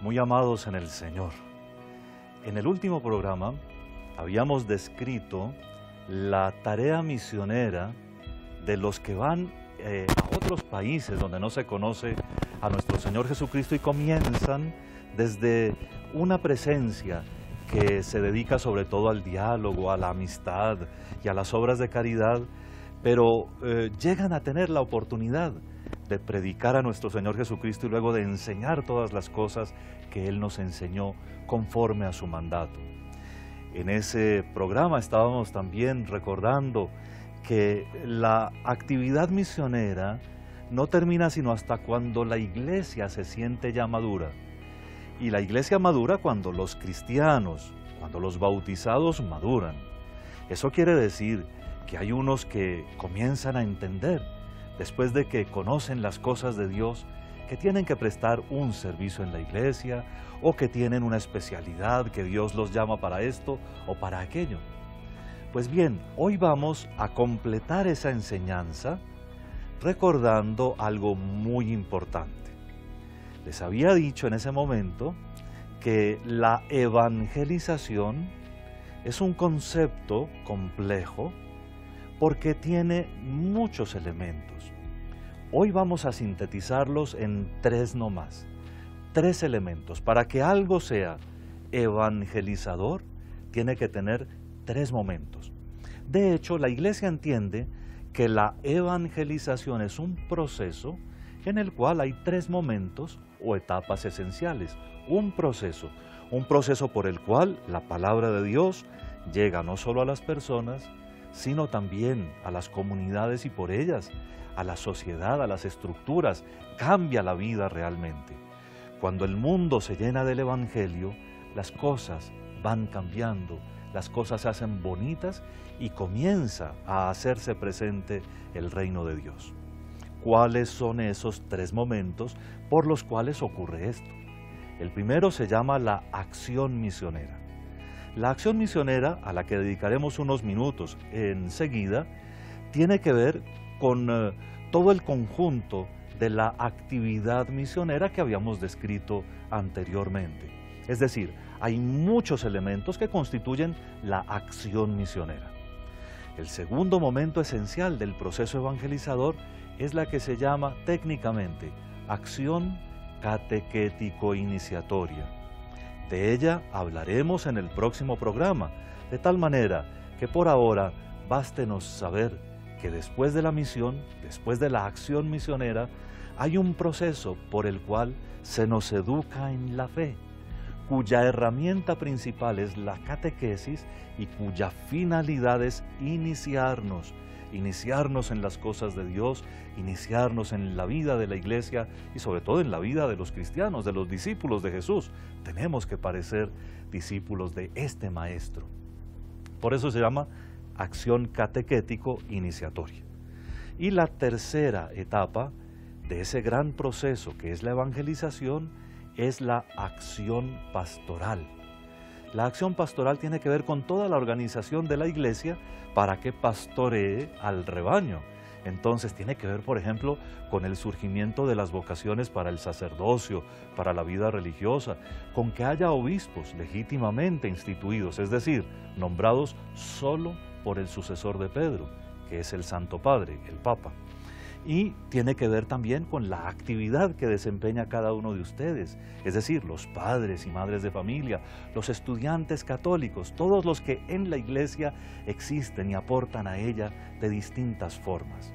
muy amados en el Señor. En el último programa habíamos descrito la tarea misionera de los que van eh, a otros países donde no se conoce a nuestro Señor Jesucristo y comienzan desde una presencia que se dedica sobre todo al diálogo, a la amistad y a las obras de caridad, pero eh, llegan a tener la oportunidad de predicar a nuestro Señor Jesucristo y luego de enseñar todas las cosas que Él nos enseñó conforme a su mandato. En ese programa estábamos también recordando que la actividad misionera no termina sino hasta cuando la iglesia se siente ya madura. Y la iglesia madura cuando los cristianos, cuando los bautizados maduran. Eso quiere decir que hay unos que comienzan a entender después de que conocen las cosas de Dios, que tienen que prestar un servicio en la iglesia o que tienen una especialidad que Dios los llama para esto o para aquello. Pues bien, hoy vamos a completar esa enseñanza recordando algo muy importante. Les había dicho en ese momento que la evangelización es un concepto complejo porque tiene muchos elementos. Hoy vamos a sintetizarlos en tres nomás. Tres elementos. Para que algo sea evangelizador, tiene que tener tres momentos. De hecho, la iglesia entiende que la evangelización es un proceso en el cual hay tres momentos o etapas esenciales. Un proceso, un proceso por el cual la palabra de Dios llega no solo a las personas, sino también a las comunidades y por ellas, a la sociedad, a las estructuras, cambia la vida realmente. Cuando el mundo se llena del Evangelio, las cosas van cambiando, las cosas se hacen bonitas y comienza a hacerse presente el reino de Dios. ¿Cuáles son esos tres momentos por los cuales ocurre esto? El primero se llama la acción misionera. La acción misionera, a la que dedicaremos unos minutos enseguida, tiene que ver con eh, todo el conjunto de la actividad misionera que habíamos descrito anteriormente. Es decir, hay muchos elementos que constituyen la acción misionera. El segundo momento esencial del proceso evangelizador es la que se llama técnicamente acción catequético-iniciatoria. De ella hablaremos en el próximo programa, de tal manera que por ahora bástenos saber que después de la misión, después de la acción misionera, hay un proceso por el cual se nos educa en la fe, cuya herramienta principal es la catequesis y cuya finalidad es iniciarnos iniciarnos en las cosas de Dios, iniciarnos en la vida de la iglesia y sobre todo en la vida de los cristianos, de los discípulos de Jesús. Tenemos que parecer discípulos de este Maestro. Por eso se llama acción catequético iniciatoria. Y la tercera etapa de ese gran proceso que es la evangelización es la acción pastoral la acción pastoral tiene que ver con toda la organización de la iglesia para que pastoree al rebaño. Entonces tiene que ver, por ejemplo, con el surgimiento de las vocaciones para el sacerdocio, para la vida religiosa, con que haya obispos legítimamente instituidos, es decir, nombrados solo por el sucesor de Pedro, que es el Santo Padre, el Papa y tiene que ver también con la actividad que desempeña cada uno de ustedes, es decir, los padres y madres de familia, los estudiantes católicos, todos los que en la iglesia existen y aportan a ella de distintas formas.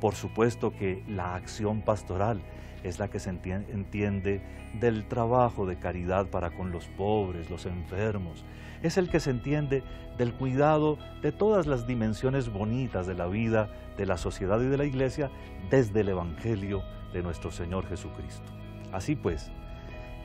Por supuesto que la acción pastoral es la que se entiende del trabajo de caridad para con los pobres, los enfermos. Es el que se entiende del cuidado de todas las dimensiones bonitas de la vida, de la sociedad y de la iglesia desde el Evangelio de nuestro Señor Jesucristo. Así pues,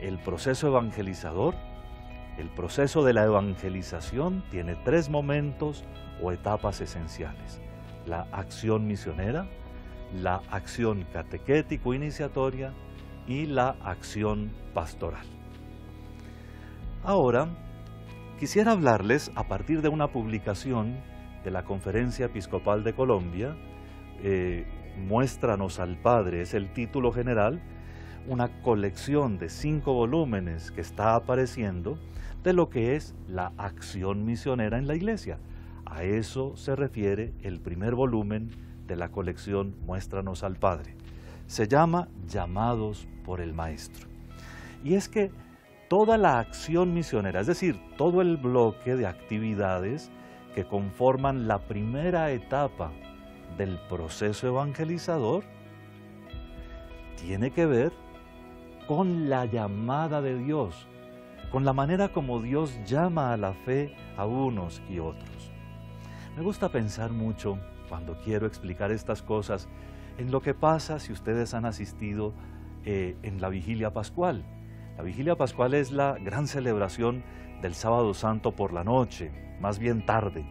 el proceso evangelizador, el proceso de la evangelización tiene tres momentos o etapas esenciales. La acción misionera, la acción catequético-iniciatoria y la acción pastoral. Ahora, quisiera hablarles a partir de una publicación de la Conferencia Episcopal de Colombia, eh, Muéstranos al Padre, es el título general, una colección de cinco volúmenes que está apareciendo de lo que es la acción misionera en la iglesia. A eso se refiere el primer volumen de la colección Muéstranos al Padre. Se llama Llamados por el Maestro. Y es que toda la acción misionera, es decir, todo el bloque de actividades que conforman la primera etapa del proceso evangelizador, tiene que ver con la llamada de Dios, con la manera como Dios llama a la fe a unos y otros. Me gusta pensar mucho cuando quiero explicar estas cosas en lo que pasa si ustedes han asistido eh, en la vigilia pascual. La vigilia pascual es la gran celebración del sábado santo por la noche, más bien tarde.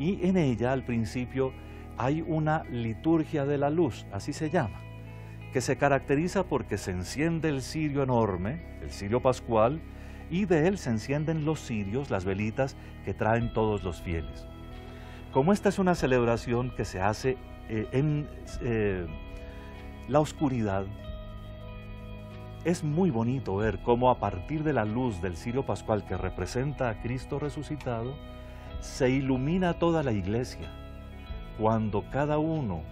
Y en ella al principio hay una liturgia de la luz, así se llama que se caracteriza porque se enciende el cirio enorme, el cirio pascual, y de él se encienden los cirios, las velitas que traen todos los fieles. Como esta es una celebración que se hace eh, en eh, la oscuridad, es muy bonito ver cómo a partir de la luz del cirio pascual que representa a Cristo resucitado, se ilumina toda la iglesia, cuando cada uno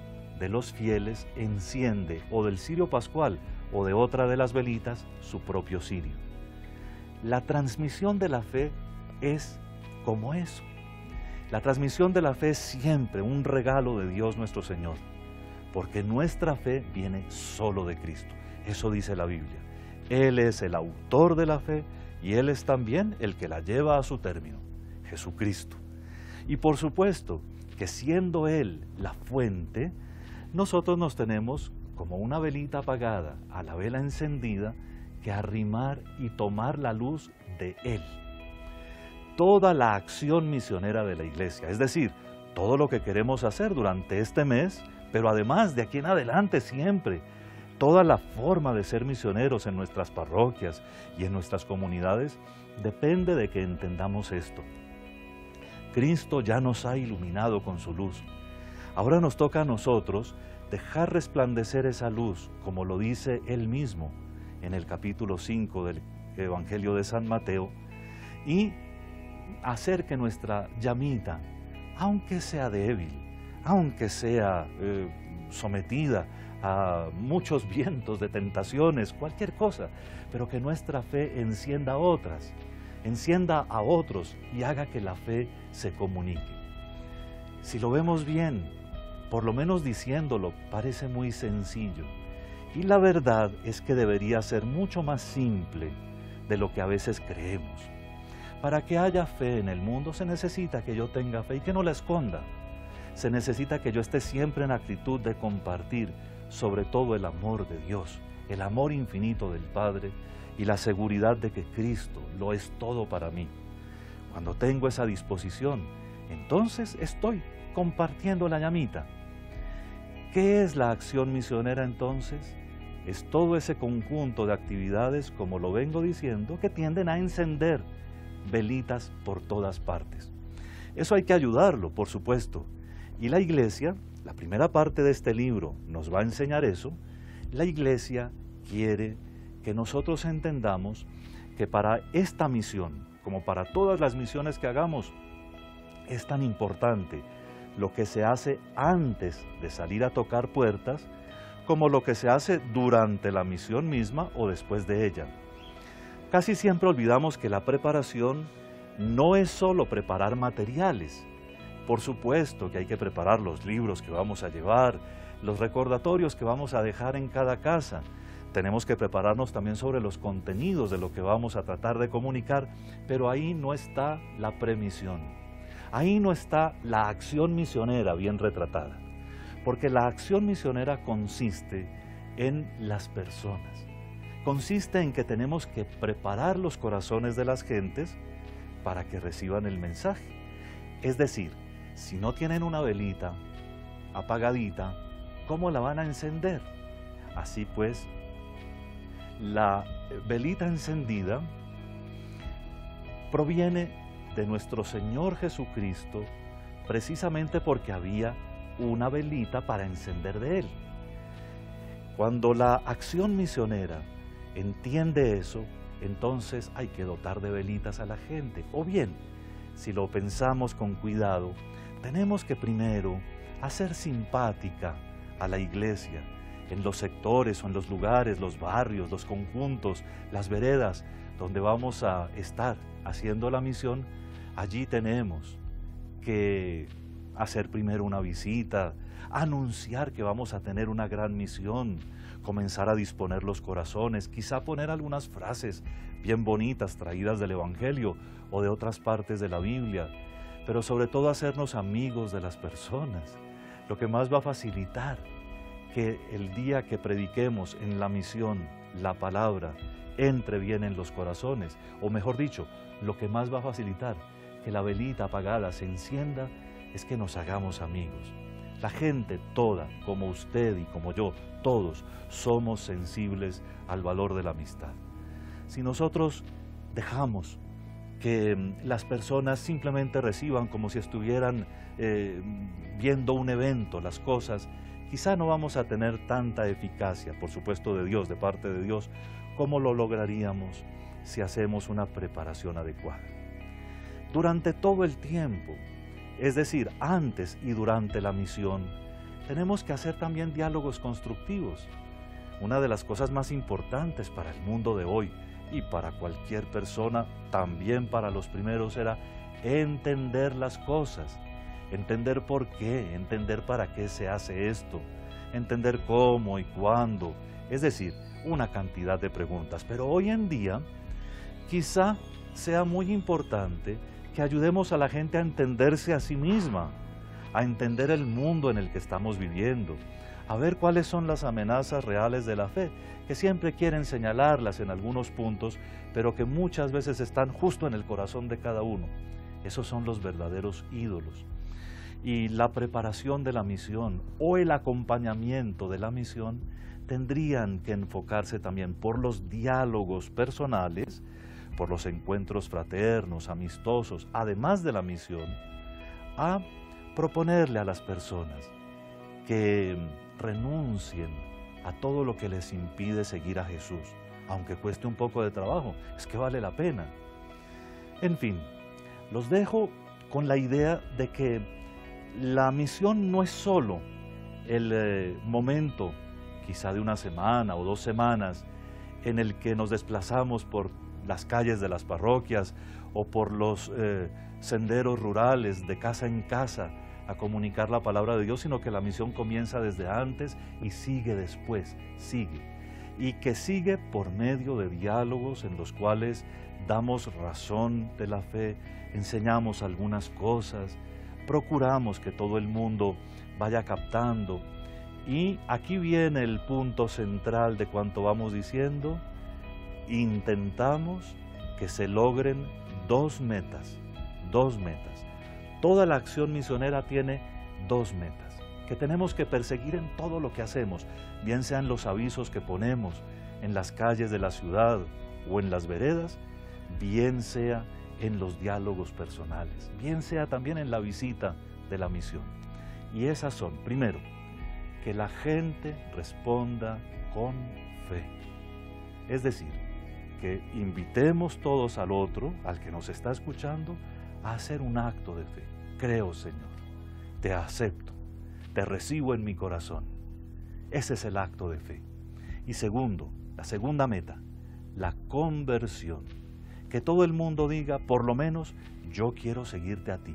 de los fieles enciende o del cirio pascual o de otra de las velitas su propio cirio. La transmisión de la fe es como eso. La transmisión de la fe es siempre un regalo de Dios nuestro Señor, porque nuestra fe viene solo de Cristo. Eso dice la Biblia. Él es el autor de la fe y Él es también el que la lleva a su término, Jesucristo. Y por supuesto que siendo Él la fuente, nosotros nos tenemos como una velita apagada a la vela encendida que arrimar y tomar la luz de Él. Toda la acción misionera de la iglesia, es decir, todo lo que queremos hacer durante este mes, pero además de aquí en adelante siempre, toda la forma de ser misioneros en nuestras parroquias y en nuestras comunidades depende de que entendamos esto. Cristo ya nos ha iluminado con su luz. Ahora nos toca a nosotros dejar resplandecer esa luz, como lo dice él mismo en el capítulo 5 del Evangelio de San Mateo, y hacer que nuestra llamita, aunque sea débil, aunque sea eh, sometida a muchos vientos de tentaciones, cualquier cosa, pero que nuestra fe encienda a otras, encienda a otros y haga que la fe se comunique. Si lo vemos bien, por lo menos diciéndolo, parece muy sencillo. Y la verdad es que debería ser mucho más simple de lo que a veces creemos. Para que haya fe en el mundo se necesita que yo tenga fe y que no la esconda. Se necesita que yo esté siempre en actitud de compartir sobre todo el amor de Dios, el amor infinito del Padre y la seguridad de que Cristo lo es todo para mí. Cuando tengo esa disposición, entonces estoy compartiendo la llamita ¿Qué es la acción misionera entonces? Es todo ese conjunto de actividades, como lo vengo diciendo, que tienden a encender velitas por todas partes. Eso hay que ayudarlo, por supuesto. Y la iglesia, la primera parte de este libro nos va a enseñar eso, la iglesia quiere que nosotros entendamos que para esta misión, como para todas las misiones que hagamos, es tan importante lo que se hace antes de salir a tocar puertas, como lo que se hace durante la misión misma o después de ella. Casi siempre olvidamos que la preparación no es solo preparar materiales. Por supuesto que hay que preparar los libros que vamos a llevar, los recordatorios que vamos a dejar en cada casa. Tenemos que prepararnos también sobre los contenidos de lo que vamos a tratar de comunicar, pero ahí no está la premisión. Ahí no está la acción misionera bien retratada, porque la acción misionera consiste en las personas. Consiste en que tenemos que preparar los corazones de las gentes para que reciban el mensaje. Es decir, si no tienen una velita apagadita, ¿cómo la van a encender? Así pues, la velita encendida proviene de nuestro Señor Jesucristo precisamente porque había una velita para encender de Él. Cuando la acción misionera entiende eso, entonces hay que dotar de velitas a la gente. O bien, si lo pensamos con cuidado, tenemos que primero hacer simpática a la iglesia en los sectores o en los lugares, los barrios, los conjuntos, las veredas donde vamos a estar haciendo la misión, allí tenemos que hacer primero una visita, anunciar que vamos a tener una gran misión, comenzar a disponer los corazones, quizá poner algunas frases bien bonitas traídas del Evangelio o de otras partes de la Biblia, pero sobre todo hacernos amigos de las personas, lo que más va a facilitar que el día que prediquemos en la misión la palabra entre bien en los corazones, o mejor dicho, lo que más va a facilitar que la velita apagada se encienda es que nos hagamos amigos. La gente toda, como usted y como yo, todos somos sensibles al valor de la amistad. Si nosotros dejamos que mm, las personas simplemente reciban como si estuvieran eh, viendo un evento las cosas, quizá no vamos a tener tanta eficacia, por supuesto de Dios, de parte de Dios, como lo lograríamos si hacemos una preparación adecuada. Durante todo el tiempo, es decir, antes y durante la misión, tenemos que hacer también diálogos constructivos. Una de las cosas más importantes para el mundo de hoy y para cualquier persona, también para los primeros, era entender las cosas, entender por qué, entender para qué se hace esto, entender cómo y cuándo, es decir, una cantidad de preguntas. Pero hoy en día quizá sea muy importante que ayudemos a la gente a entenderse a sí misma, a entender el mundo en el que estamos viviendo, a ver cuáles son las amenazas reales de la fe, que siempre quieren señalarlas en algunos puntos, pero que muchas veces están justo en el corazón de cada uno. Esos son los verdaderos ídolos. Y la preparación de la misión o el acompañamiento de la misión tendrían que enfocarse también por los diálogos personales, por los encuentros fraternos, amistosos, además de la misión, a proponerle a las personas que renuncien a todo lo que les impide seguir a Jesús, aunque cueste un poco de trabajo, es que vale la pena. En fin, los dejo con la idea de que la misión no es solo el eh, momento, quizá de una semana o dos semanas, en el que nos desplazamos por las calles de las parroquias o por los eh, senderos rurales de casa en casa a comunicar la palabra de Dios, sino que la misión comienza desde antes y sigue después, sigue. Y que sigue por medio de diálogos en los cuales damos razón de la fe, enseñamos algunas cosas, procuramos que todo el mundo vaya captando. Y aquí viene el punto central de cuanto vamos diciendo, intentamos que se logren dos metas, dos metas. Toda la acción misionera tiene dos metas que tenemos que perseguir en todo lo que hacemos, bien sean los avisos que ponemos en las calles de la ciudad o en las veredas, bien sea en los diálogos personales, bien sea también en la visita de la misión. Y esas son, primero, que la gente responda con fe. Es decir, que invitemos todos al otro, al que nos está escuchando, a hacer un acto de fe. Creo, Señor, te acepto, te recibo en mi corazón. Ese es el acto de fe. Y segundo, la segunda meta, la conversión. Que todo el mundo diga, por lo menos, yo quiero seguirte a ti.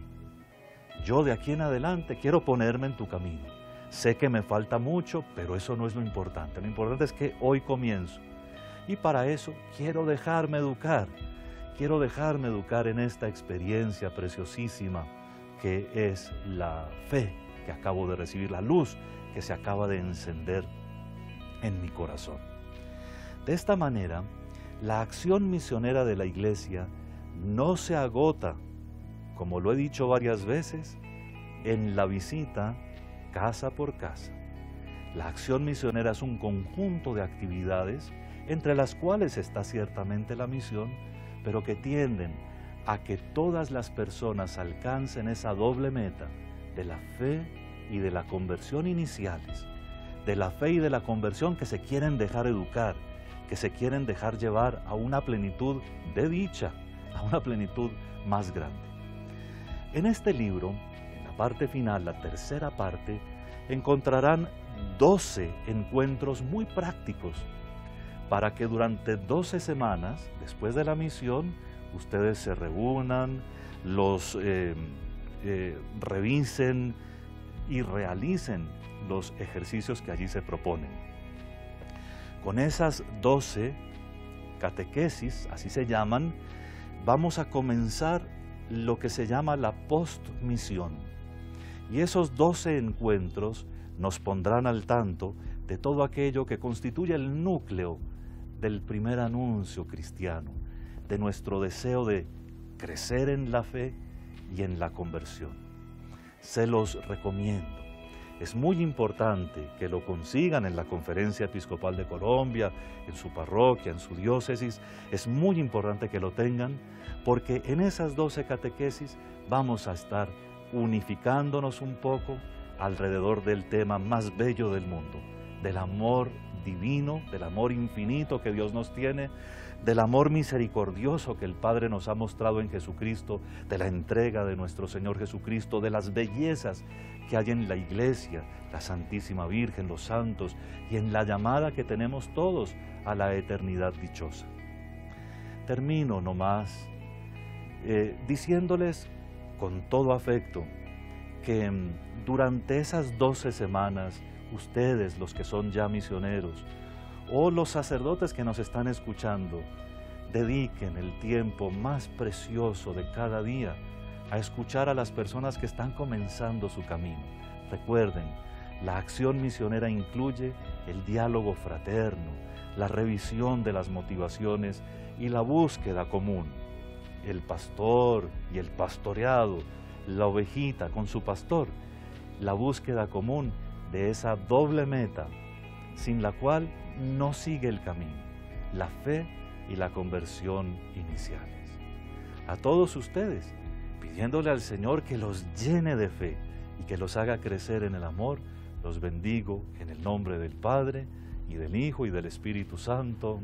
Yo de aquí en adelante quiero ponerme en tu camino. Sé que me falta mucho, pero eso no es lo importante. Lo importante es que hoy comienzo y para eso quiero dejarme educar, quiero dejarme educar en esta experiencia preciosísima que es la fe que acabo de recibir, la luz que se acaba de encender en mi corazón. De esta manera, la acción misionera de la iglesia no se agota, como lo he dicho varias veces, en la visita casa por casa. La acción misionera es un conjunto de actividades entre las cuales está ciertamente la misión, pero que tienden a que todas las personas alcancen esa doble meta de la fe y de la conversión iniciales, de la fe y de la conversión que se quieren dejar educar, que se quieren dejar llevar a una plenitud de dicha, a una plenitud más grande. En este libro, en la parte final, la tercera parte, encontrarán 12 encuentros muy prácticos para que durante 12 semanas, después de la misión, ustedes se reúnan, los eh, eh, revisen y realicen los ejercicios que allí se proponen. Con esas 12 catequesis, así se llaman, vamos a comenzar lo que se llama la postmisión. Y esos 12 encuentros nos pondrán al tanto de todo aquello que constituye el núcleo del primer anuncio cristiano, de nuestro deseo de crecer en la fe y en la conversión. Se los recomiendo. Es muy importante que lo consigan en la Conferencia Episcopal de Colombia, en su parroquia, en su diócesis. Es muy importante que lo tengan porque en esas doce catequesis vamos a estar unificándonos un poco alrededor del tema más bello del mundo, del amor divino, del amor infinito que Dios nos tiene, del amor misericordioso que el Padre nos ha mostrado en Jesucristo, de la entrega de nuestro Señor Jesucristo, de las bellezas que hay en la iglesia, la Santísima Virgen, los santos y en la llamada que tenemos todos a la eternidad dichosa. Termino nomás eh, diciéndoles con todo afecto que mm, durante esas doce semanas ustedes, los que son ya misioneros, o los sacerdotes que nos están escuchando, dediquen el tiempo más precioso de cada día a escuchar a las personas que están comenzando su camino. Recuerden, la acción misionera incluye el diálogo fraterno, la revisión de las motivaciones y la búsqueda común. El pastor y el pastoreado, la ovejita con su pastor, la búsqueda común de esa doble meta sin la cual no sigue el camino, la fe y la conversión iniciales. A todos ustedes, pidiéndole al Señor que los llene de fe y que los haga crecer en el amor, los bendigo en el nombre del Padre y del Hijo y del Espíritu Santo.